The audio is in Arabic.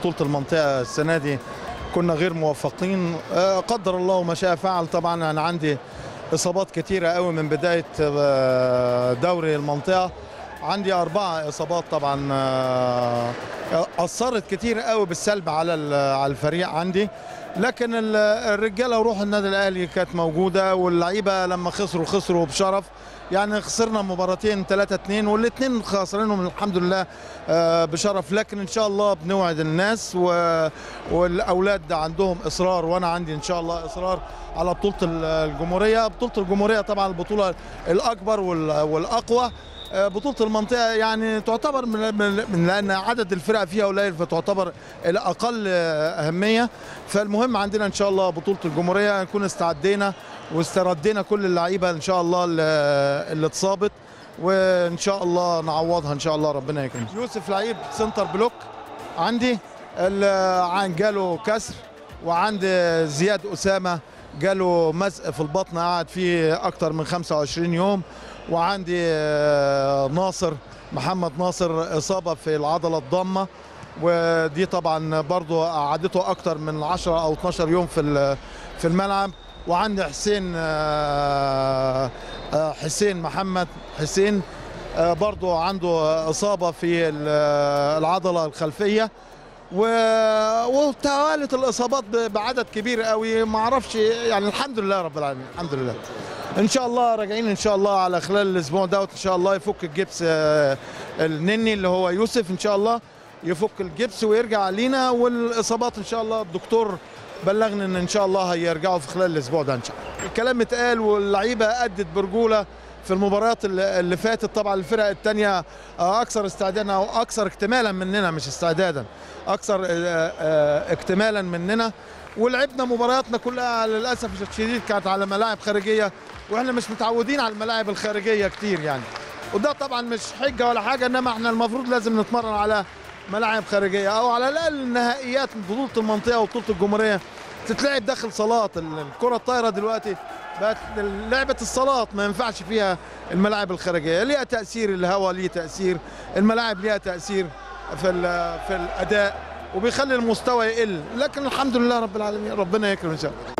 بطولة المنطقة السنة دي كنا غير موفقين. آه، قدر الله ما شاء فعل. طبعا أنا عندي إصابات كتيرة قوي من بداية آه، دوري المنطقة. عندي أربعة إصابات طبعا آه، أثرت كتير قوي بالسلب على ال- على الفريق عندي. لكن ال- الرجالة وروح النادي الأهلي كانت موجودة واللعيبة لما خسروا خسروا بشرف. يعني خسرنا مباراتين 3 2 والاثنين خسرانهم الحمد لله آه، بشرف. لكن إن شاء الله بنوعد الناس. والأولاد عندهم إصرار وأنا عندي إن شاء الله إصرار على بطولة ال- الجمهورية. بطولة الجمهورية طبعا البطولة الأكبر وال... والأقوى. بطولة المنطقة يعني تعتبر من, من... لأن عدد الفرق فيها قليل فتعتبر الأقل آه، أهمية. فالمهم عندنا إن شاء الله بطولة الجمهورية نكون استعدينا واستردينا كل اللعيبة إن شاء الله اللي اتصابت وإن شاء الله نعوضها إن شاء الله ربنا يكرم يوسف لعيب center block عندي عن جاله كسر وعندي زياد أسامة جاله مزق في البطن قعد فيه أكتر من 25 يوم. وعندي آه، ناصر محمد ناصر إصابة في العضلة الضامه ودي طبعا برضو قعدته أكتر من 10 أو 12 يوم في في الملعب. وعندي حسين آه، آه، حسين محمد حسين برضو عنده إصابة في ال- العضلة الخلفية. و- وتوالت الإصابات ب- بعدد كبير قوي ما أعرفش يعني الحمد لله رب العالمين الحمد لله. إن شاء الله راجعين إن شاء الله على خلال الأسبوع دوت إن شاء الله يفك الجبس آه، النني اللي هو يوسف إن شاء الله يفك الجبس ويرجع لينا. والإصابات إن شاء الله الدكتور بلغني ان إن شاء الله هيرجعوا في خلال الأسبوع ده إن شاء الله. الكلام اتقال واللعيبة أدت برجولة. في المباريات اللي فاتت. طبعا الفرق الثانية أكثر استعدادا أو أكثر اكتمالا مننا مش استعدادا أكثر آه، آه، اكتمالا مننا. ولعبنا مبارياتنا كلها للأسف الشديد كانت على ملاعب خارجية وإحنا مش متعودين على الملاعب الخارجية كتير يعني. وده طبعا مش حجة ولا حاجة إنما إحنا المفروض لازم نتمرن على ملاعب خارجية أو على الأقل نهائيات بطولة المنطقة وبطولة الجمهورية. تتلعب داخل صالات الكرة الطايرة دلوقتي. بقت لعبة الصالات ما ينفعش فيها الملاعب الخارجية. ليها تأثير الهواء ليه تأثير. الملاعب ليها تأثير في في الأداء وبيخلي المستوى يقل. لكن الحمد لله رب العالمين ربنا يكرم إن شاء الله.